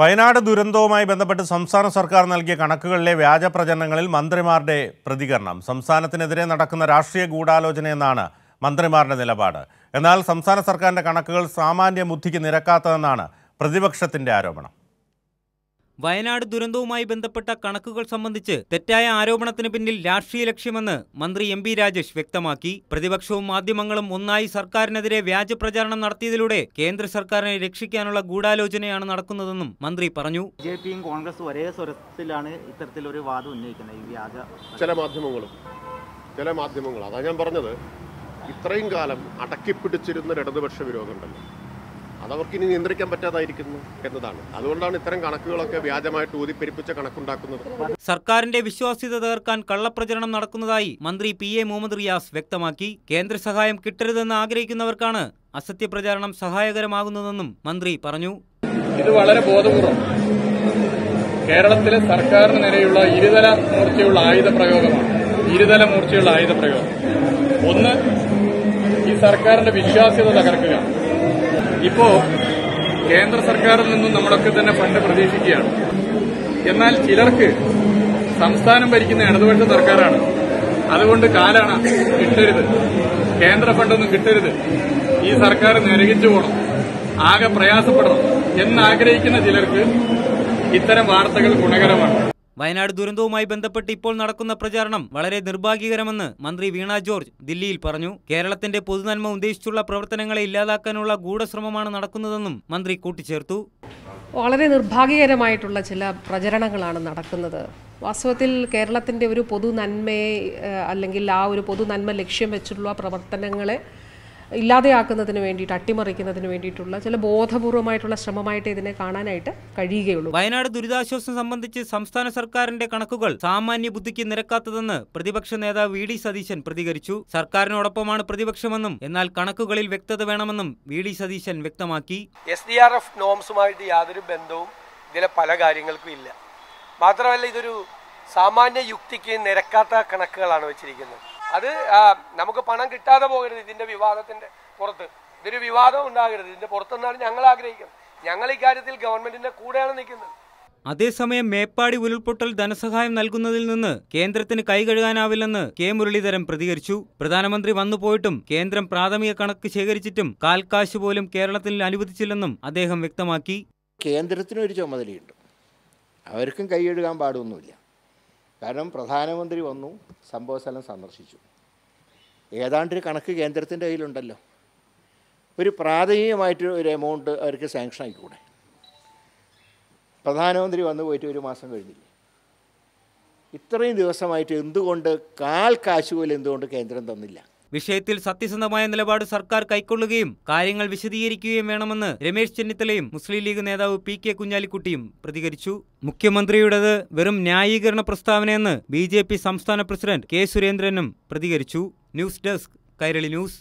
വയനാട് ദുരന്തവുമായി ബന്ധപ്പെട്ട് സംസ്ഥാന സർക്കാർ നൽകിയ കണക്കുകളിലെ വ്യാജ പ്രചരണങ്ങളിൽ മന്ത്രിമാരുടെ പ്രതികരണം. സംസ്ഥാനത്തിനെതിരെ നടക്കുന്ന രാഷ്ട്രീയ ഗൂഢാലോചനയെന്നാണ് മന്ത്രിമാരുടെ നിലപാട്. എന്നാൽ സംസ്ഥാന സർക്കാരിന്റെ കണക്കുകൾ സാമാന്യ ബുദ്ധിക്ക് നിരക്കാത്തതെന്നാണ് പ്രതിപക്ഷത്തിന്റെ ആരോപണം. വയനാട് ദുരന്തവുമായി ബന്ധപ്പെട്ട കണക്കുകൾ സംബന്ധിച്ച് തെറ്റായ ആരോപണത്തിന് പിന്നിൽ രാഷ്ട്രീയ ലക്ഷ്യമെന്ന് മന്ത്രി എം രാജേഷ് വ്യക്തമാക്കി. പ്രതിപക്ഷവും മാധ്യമങ്ങളും ഒന്നായി സർക്കാരിനെതിരെ വ്യാജ പ്രചാരണം നടത്തിയതിലൂടെ കേന്ദ്ര സർക്കാരിനെ രക്ഷിക്കാനുള്ള ഗൂഢാലോചനയാണ് നടക്കുന്നതെന്നും മന്ത്രി പറഞ്ഞു. ബി ജെ പിയും കോൺഗ്രസും ഒരേ സ്വരത്തിലാണ് ഇത്തരത്തിലൊരു വാദം ഉന്നയിക്കുന്നത് ഈ വ്യാജ ചില മാധ്യമങ്ങളും ചില മാധ്യമങ്ങൾ അതാ ഞാൻ പറഞ്ഞത് ഇത്രയും കാലം അടക്കിപ്പിടിച്ചിരുന്ന ഇടതുപക്ഷ വിരോധമുണ്ടല്ലോ അതവർക്ക് ഇനി നിയന്ത്രിക്കാൻ പറ്റാതായിരിക്കുന്നു എന്നതാണ്. അതുകൊണ്ടാണ് ഇത്തരം കണക്കുകളൊക്കെ വ്യാജമായിട്ട് ഊതിപ്പെരിപ്പിച്ച കണക്കുണ്ടാക്കുന്നത്. സർക്കാരിന്റെ വിശ്വാസ്യത തകർക്കാൻ കള്ളപ്രചരണം നടക്കുന്നതായി മന്ത്രി പി എ മുഹമ്മദ് റിയാസ് വ്യക്തമാക്കി. കേന്ദ്ര സഹായം കിട്ടരുതെന്ന് ആഗ്രഹിക്കുന്നവർക്കാണ് അസത്യപ്രചാരണം സഹായകരമാകുന്നതെന്നും മന്ത്രി പറഞ്ഞു. ഇത് വളരെ ബോധപൂർവം. കേരളത്തിലെ സർക്കാരിന് നേരെയുള്ള ഇരുതല മൂർച്ചയുള്ള ആയുധ പ്രയോഗമാണ്. ഇരുതല മൂർച്ചയുള്ള ആയുധ പ്രയോഗം. ഒന്ന് ഈ സർക്കാരിന്റെ വിശ്വാസ്യത തകർക്കുക. ഇപ്പോ കേന്ദ്ര സർക്കാരിൽ നിന്നും നമ്മളൊക്കെ തന്നെ ഫണ്ട് പ്രതീക്ഷിക്കുകയാണ്. എന്നാൽ ചിലർക്ക് സംസ്ഥാനം ഭരിക്കുന്ന ഇടതുപക്ഷ സർക്കാരാണ്. അതുകൊണ്ട് കാലാണ് കിട്ടരുത്. കേന്ദ്ര ഫണ്ടൊന്നും കിട്ടരുത്. ഈ സർക്കാർ നിരകിച്ചു പോകണം ആകെ പ്രയാസപ്പെടണം. എന്നാഗ്രഹിക്കുന്ന ചിലർക്ക് ഇത്തരം വാർത്തകൾ ഗുണകരമാണ്. വയനാട് ദുരന്തവുമായി ബന്ധപ്പെട്ട് ഇപ്പോൾ നടക്കുന്ന പ്രചാരണം വളരെ നിർഭാഗ്യകരമെന്ന് മന്ത്രി വീണ ജോർജ് ദില്ലിയിൽ പറഞ്ഞു. കേരളത്തിന്റെ പൊതുനന്മ ഉദ്ദേശിച്ചുള്ള പ്രവർത്തനങ്ങളെ ഇല്ലാതാക്കാനുള്ള ഗൂഢശ്രമമാണ് നടക്കുന്നതെന്നും മന്ത്രി കൂട്ടിച്ചേർത്തു. വളരെ നിർഭാഗ്യകരമായിട്ടുള്ള ചില പ്രചരണങ്ങളാണ് നടക്കുന്നത്. വാസ്തവത്തിൽ കേരളത്തിന്റെ ഒരു പൊതുനന്മയെ അല്ലെങ്കിൽ ആ ഒരു പൊതുനന്മ ലക്ഷ്യം വെച്ചുള്ള പ്രവർത്തനങ്ങളെ ഇല്ലാതെയാക്കുന്നതിന് വേണ്ടിയിട്ട് അട്ടിമറിക്കുന്നതിന് വേണ്ടിയിട്ടുള്ള ചില ബോധപൂർവമായിട്ടുള്ള ശ്രമമായിട്ട് ഇതിനെ കാണാനായിട്ട് കഴിയുകയുള്ളൂ. വയനാട് ദുരിതാശ്വാസം സംബന്ധിച്ച് സംസ്ഥാന സർക്കാരിന്റെ കണക്കുകൾ സാമാന്യ ബുദ്ധിക്ക് നിരക്കാത്തതെന്ന് പ്രതിപക്ഷ നേതാവ് വി ഡി സതീശൻ പ്രതികരിച്ചു. സർക്കാരിനോടൊപ്പമാണ് പ്രതിപക്ഷമെന്നും എന്നാൽ കണക്കുകളിൽ വ്യക്തത വേണമെന്നും വി ഡി സതീശൻ വ്യക്തമാക്കി. എസ് ഡി ആർ എഫ് നോംസുമായിട്ട് യാതൊരു ബന്ധവും ഇതിലെ പല കാര്യങ്ങൾക്കും ഇല്ല. മാത്രമല്ല ഇതൊരു സാമാന്യ യുക്തിക്ക് നിരക്കാത്ത കണക്കുകളാണ് വെച്ചിരിക്കുന്നത്. അത് നമുക്ക് പണം കിട്ടാതെ പോകരുത് ഇതിന്റെ വിവാദത്തിന്റെ പുറത്ത്. ഇതൊരു വിവാദം ഉണ്ടാകരുത്. ഇതിന്റെ പുറത്തുനിന്നാണ് ഞങ്ങൾ ആഗ്രഹിക്കുന്നത്. ഞങ്ങൾ ഇക്കാര്യത്തിൽ ഗവൺമെന്റിന്റെ കൂടെയാണ് നിൽക്കുന്നത്. അതേസമയം മേപ്പാടി ഉരുൾപൊട്ടൽ ധനസഹായം നൽകുന്നതിൽ നിന്ന് കേന്ദ്രത്തിന് കൈകഴുകാനാവില്ലെന്ന് കെ. മുരളീധരൻ പ്രതികരിച്ചു. പ്രധാനമന്ത്രി വന്നുപോയിട്ടും കേന്ദ്രം പ്രാഥമിക കണക്ക് ശേഖരിച്ചിട്ടും കാൽക്കാശ് പോലും കേരളത്തിൽ അനുവദിച്ചില്ലെന്നും അദ്ദേഹം വ്യക്തമാക്കി. കേന്ദ്രത്തിനൊരു ചുമതലയുണ്ട്. അവർക്കും കൈയെഴുകാൻ പാടൊന്നുമില്ല കാരണം പ്രധാനമന്ത്രി വന്നു സംഭവസ്ഥലം സന്ദർശിച്ചു. ഏതാണ്ടൊരു കണക്ക് കേന്ദ്രത്തിന്റെ കയ്യിലുണ്ടല്ലോ. ഒരു പ്രാഥമികമായിട്ട് ഒരു എമൗണ്ട് അവർക്ക് സാങ്ഷൻ ആയിക്കൂടെ? പ്രധാനമന്ത്രി വന്നു പോയിട്ട് ഒരു മാസം കഴിഞ്ഞില്ലേ? ഇത്രയും ദിവസമായിട്ട് എന്തുകൊണ്ട് കാൽ കാശ് പോലും എന്തുകൊണ്ട് കേന്ദ്രം തന്നില്ല? വിഷയത്തിൽ സത്യസന്ധമായ നിലപാട് സർക്കാർ കൈക്കൊള്ളുകയും കാര്യങ്ങൾ വിശദീകരിക്കുകയും വേണമെന്ന് രമേശ് ചെന്നിത്തലയും മുസ്ലിം ലീഗ് നേതാവ് പി കെ കുഞ്ഞാലിക്കുട്ടിയും പ്രതികരിച്ചു. മുഖ്യമന്ത്രിയുടേത് വെറും ന്യായീകരണ പ്രസ്താവനയെന്ന് ബി സംസ്ഥാന പ്രസിഡന്റ് കെ സുരേന്ദ്രനും പ്രതികരിച്ചു. News desk Kairali news.